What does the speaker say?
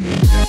Yeah.